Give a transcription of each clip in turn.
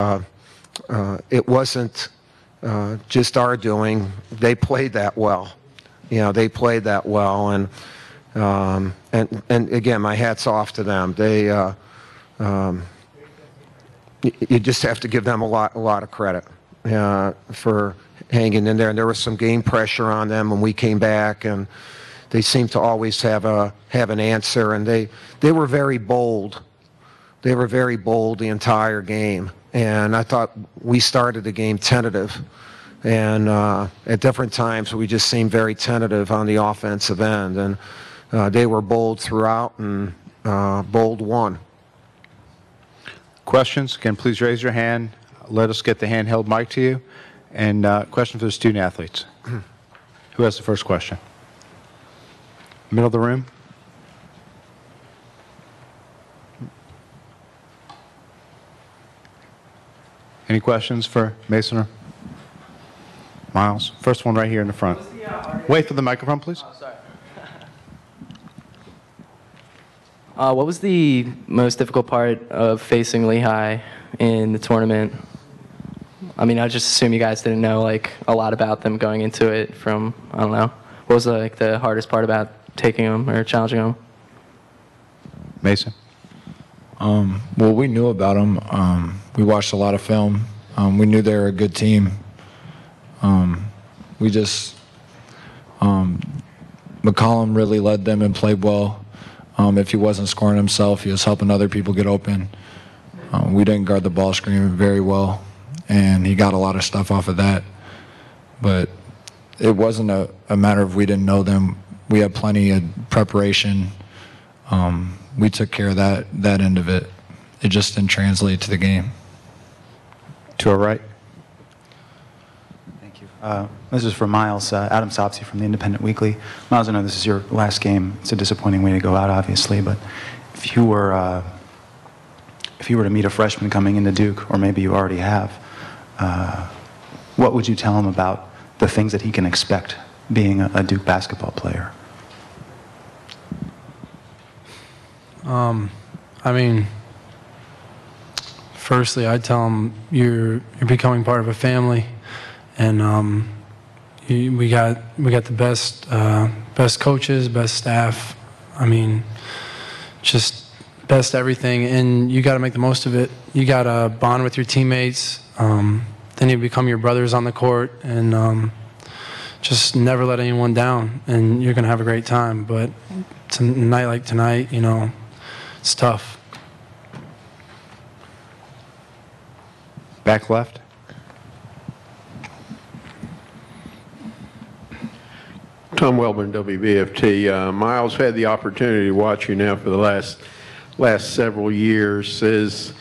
uh, uh, it wasn't uh, just our doing. They played that well. You know, they played that well, and um, and and again, my hats off to them. They uh, um, you just have to give them a lot a lot of credit uh, for hanging in there. And there was some game pressure on them when we came back, and they seemed to always have a have an answer. And they they were very bold. They were very bold the entire game, and I thought we started the game tentative. And uh, at different times, we just seemed very tentative on the offensive end, and uh, they were bold throughout, and uh, bold won. Questions? Again, please raise your hand. Let us get the handheld mic to you. And uh, question for the student athletes. Who has the first question? Middle of the room. Any questions for Mason or Miles? First one right here in the front. Wait for the microphone, please. Uh, what was the most difficult part of facing Lehigh in the tournament? I mean, I just assume you guys didn't know like a lot about them going into it. From I don't know, what was like the hardest part about taking them or challenging them? Mason. Um, well, we knew about them. Um, we watched a lot of film. Um, we knew they were a good team. Um, we just, um, McCollum really led them and played well. Um, if he wasn't scoring himself, he was helping other people get open. We didn't guard the ball screen very well, and he got a lot of stuff off of that. But it wasn't a, a matter of we didn't know them. We had plenty of preparation um, we took care of that that end of it. It just didn't translate to the game. To our right. Thank you. Uh, This is for Miles, uh, Adam Sobsey from the Independent Weekly. Miles, I know this is your last game. It's a disappointing way to go out, obviously, but if you were, uh, if you were to meet a freshman coming into Duke, or maybe you already have, uh, what would you tell him about the things that he can expect being a, a Duke basketball player? Um, I mean, firstly, I'd tell them you're you're becoming part of a family, and um, you, we got we got the best uh, best coaches, best staff. I mean, just best everything, and you got to make the most of it. You got to bond with your teammates. Um, then you become your brothers on the court, and um, just never let anyone down, and you're gonna have a great time. But tonight like tonight, you know, it's tough. Back left. Tom Welburn, WBFT. Uh, Miles had the opportunity to watch you now for the last last several years. Is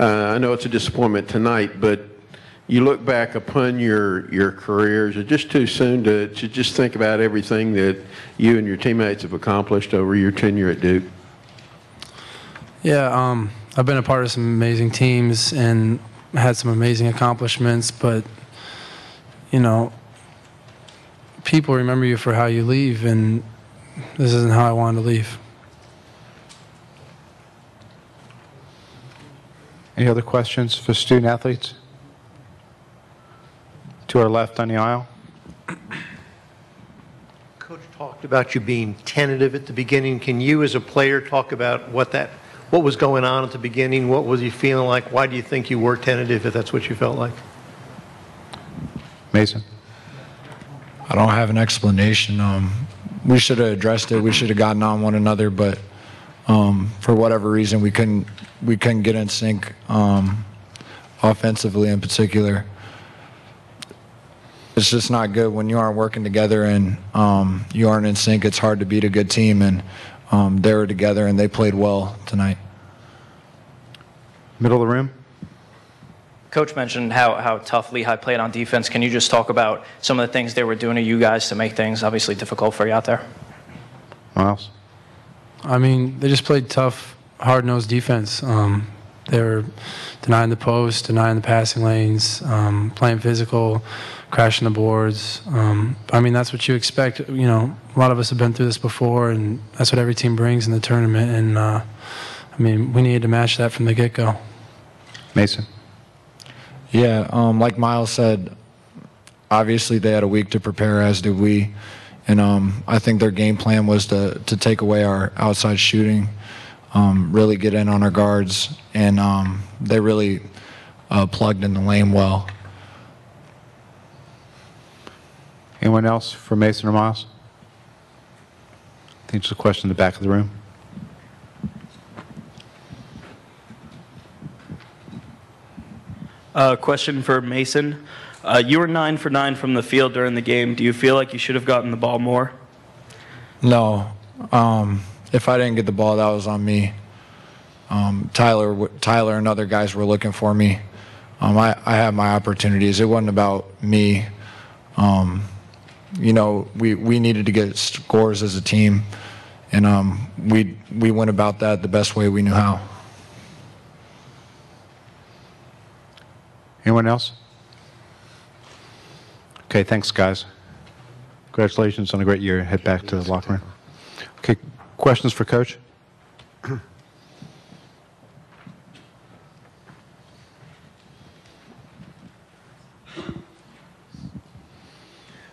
uh, I know it's a disappointment tonight, but you look back upon your your careers. It's just too soon to, to just think about everything that you and your teammates have accomplished over your tenure at Duke. Yeah, um, I've been a part of some amazing teams and had some amazing accomplishments, but you know, people remember you for how you leave, and this isn't how I wanted to leave. Any other questions for student athletes? To our left on the aisle. Coach talked about you being tentative at the beginning. Can you, as a player, talk about what that, what was going on at the beginning? What was you feeling like? Why do you think you were tentative, if that's what you felt like? Mason. I don't have an explanation. Um, we should have addressed it. We should have gotten on one another, but um, for whatever reason, we couldn't we couldn't get in sync um, offensively in particular. It's just not good when you aren't working together and um, you aren't in sync. It's hard to beat a good team, and um, they were together and they played well tonight. Middle of the room. Coach mentioned how, how tough Lehigh played on defense. Can you just talk about some of the things they were doing to you guys to make things obviously difficult for you out there? Miles. I mean, they just played tough, hard-nosed defense. Um, they were denying the post, denying the passing lanes, um, playing physical, crashing the boards. Um, I mean, that's what you expect. You know, a lot of us have been through this before, and that's what every team brings in the tournament. And uh, I mean, we needed to match that from the get-go. Mason. Yeah, um, like Miles said, obviously they had a week to prepare, as did we. And um, I think their game plan was to, to take away our outside shooting, um, really get in on our guards, and um, they really uh, plugged in the lane well. Anyone else for Mason or Miles? I think there's a question in the back of the room. Uh, question for Mason. Uh, you were nine for nine from the field during the game. Do you feel like you should have gotten the ball more? No, um, if I didn't get the ball, that was on me. Um, Tyler, Tyler, and other guys were looking for me. Um, I, I had my opportunities. It wasn't about me. Um, you know, we, we needed to get scores as a team, and um, we we went about that the best way we knew how. Anyone else? Okay, thanks, guys. Congratulations on a great year. Head back to the locker room. Okay, questions for Coach?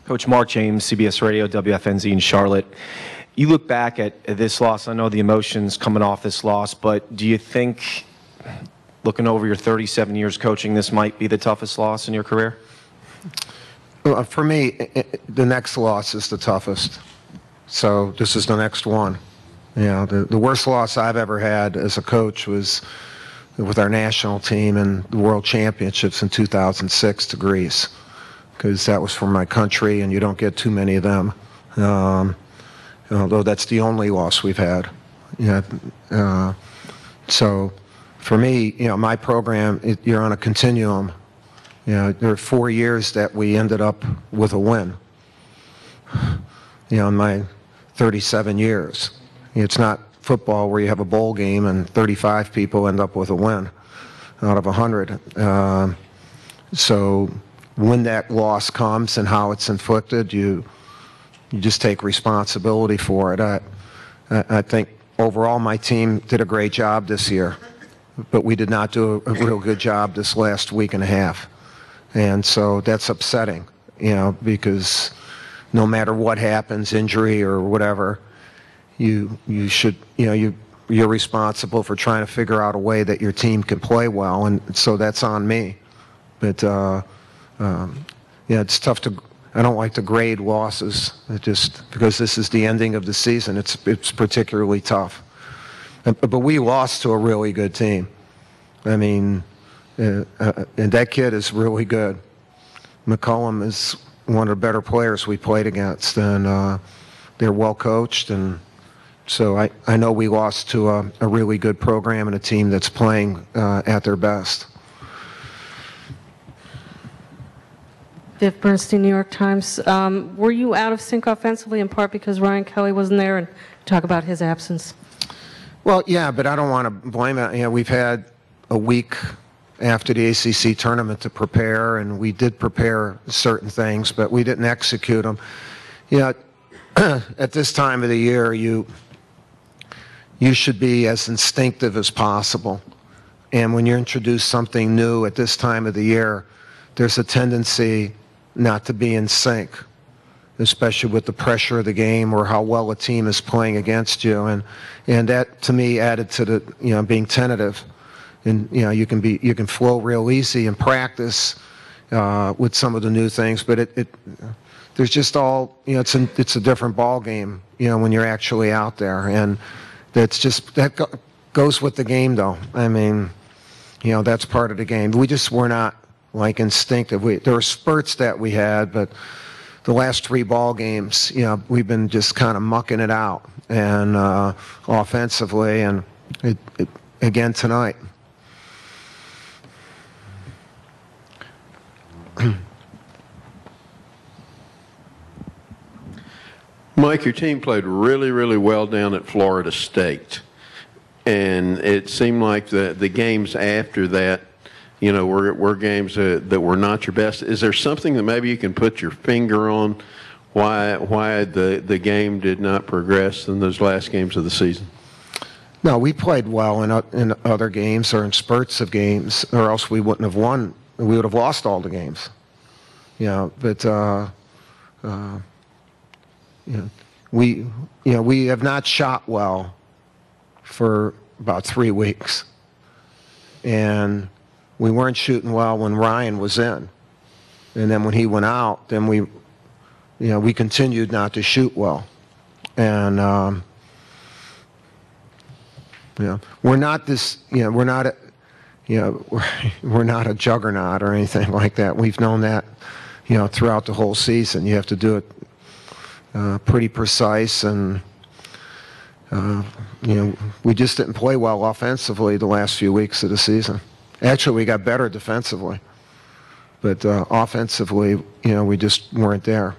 Coach Mark James, CBS Radio, WFNZ in Charlotte. You look back at, at this loss, I know the emotions coming off this loss, but do you think, looking over your 37 years coaching, this might be the toughest loss in your career? Well, For me, i- i- the next loss is the toughest. So this is the next one. You know, the, the worst loss I've ever had as a coach was with our national team and the World Championships in 2006 to Greece, because that was for my country, and you don't get too many of them. Um, although that's the only loss we've had. Yeah. Uh, so for me, you know, my program, it, you're on a continuum. You know, there are four years that we ended up with a win. You know, in my 37 years. It's not football where you have a bowl game and 35 people end up with a win out of 100. Um, so when that loss comes and how it's inflicted, you you just take responsibility for it. I I think overall my team did a great job this year, but we did not do a, real good job this last week and a half. And so that's upsetting, you know, because no matter what happens, injury or whatever, you you should you know you you're responsible for trying to figure out a way that your team can play well, and so that's on me. But uh, um, yeah, it's tough to. I don't like to grade losses. It just because this is the ending of the season, it's it's particularly tough. But we lost to a really good team. I mean, uh, uh, and that kid is really good. McCollum is one of the better players we played against, and uh, they're well coached. And so I, I know we lost to a, a really good program and a team that's playing uh, at their best. Viv Bernstein, New York Times. Um, Were you out of sync offensively in part because Ryan Kelly wasn't there? And talk about his absence. Well, yeah, but I don't want to blame it. You know, we've had a week after the ACC tournament to prepare, and we did prepare certain things, but we didn't execute them. You know, at this time of the year, you you should be as instinctive as possible. And when you introduce something new at this time of the year, there's a tendency not to be in sync especially with the pressure of the game or how well a team is playing against you. And, and that, to me, added to the, you know, being tentative. And, you know, you can be, you can flow real easy in practice uh, with some of the new things, but it, it, there's just all, you know, it's a, it's a different ball game, you know, when you're actually out there. And that's just, that go, goes with the game, though. I mean, you know, that's part of the game. We just were not, like, instinctive. We, there were spurts that we had, but the last three ball games, you know, we've been just kind of mucking it out and uh, offensively, and it, it, again tonight. Mike, your team played really, really well down at Florida State. And it seemed like the, the games after that, you know, were, were games that, that were not your best. Is there something that maybe you can put your finger on why, why the, the game did not progress in those last games of the season? No, we played well in, in other games or in spurts of games, or else we wouldn't have won we would have lost all the games. You know, but uh, uh, you know, we you know we have not shot well for about three weeks, and we weren't shooting well when Ryan was in, and then when he went out, then we you know we continued not to shoot well, and. Um, you know, we're not this, you know, we're not, a, you know, we're, we're not a juggernaut or anything like that. We've known that, you know, throughout the whole season. You have to do it uh, pretty precise and, uh, you know, we just didn't play well offensively the last few weeks of the season. Actually, we got better defensively, but uh, offensively, you know, we just weren't there.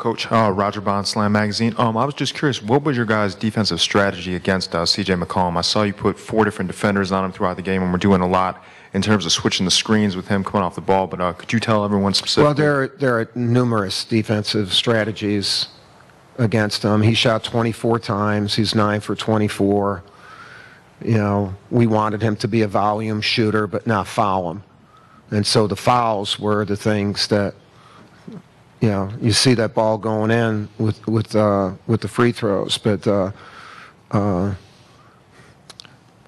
Coach, uh, Roger Bond, Slam Magazine. Um, I was just curious, what was your guys' defensive strategy against uh, C.J. McCollum? I saw you put four different defenders on him throughout the game, and we're doing a lot in terms of switching the screens with him coming off the ball. But uh, could you tell everyone specifically? Well, there are, there are numerous defensive strategies against him. He shot 24 times. He's 9 for 24. You know, we wanted him to be a volume shooter, but not foul him. And so the fouls were the things that, you know, you see that ball going in with, with, uh, with the free throws. But uh, uh,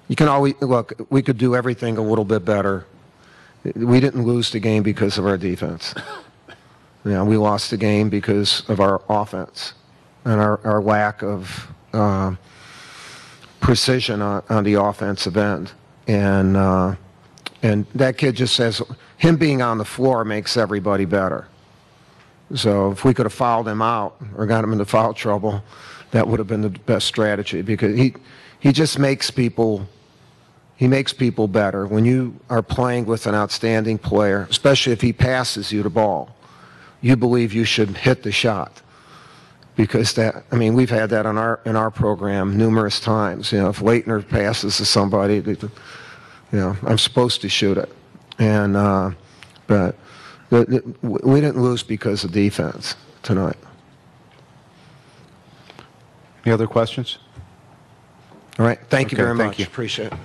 you can always, look, we could do everything a little bit better. We didn't lose the game because of our defense. You know, we lost the game because of our offense and our, our lack of uh, precision on, on the offensive end. And, uh, and that kid just says, him being on the floor makes everybody better. So if we could have fouled him out or got him into foul trouble, that would have been the best strategy because he, he just makes people he makes people better. When you are playing with an outstanding player, especially if he passes you the ball, you believe you should hit the shot. Because that, I mean, we've had that in our in our program numerous times. You know, if Laettner passes to somebody, you know, I'm supposed to shoot it. And uh, but the, the, we didn't lose because of defense tonight. Any other questions? All right, thank you Okay, very thank much. you. Appreciate it.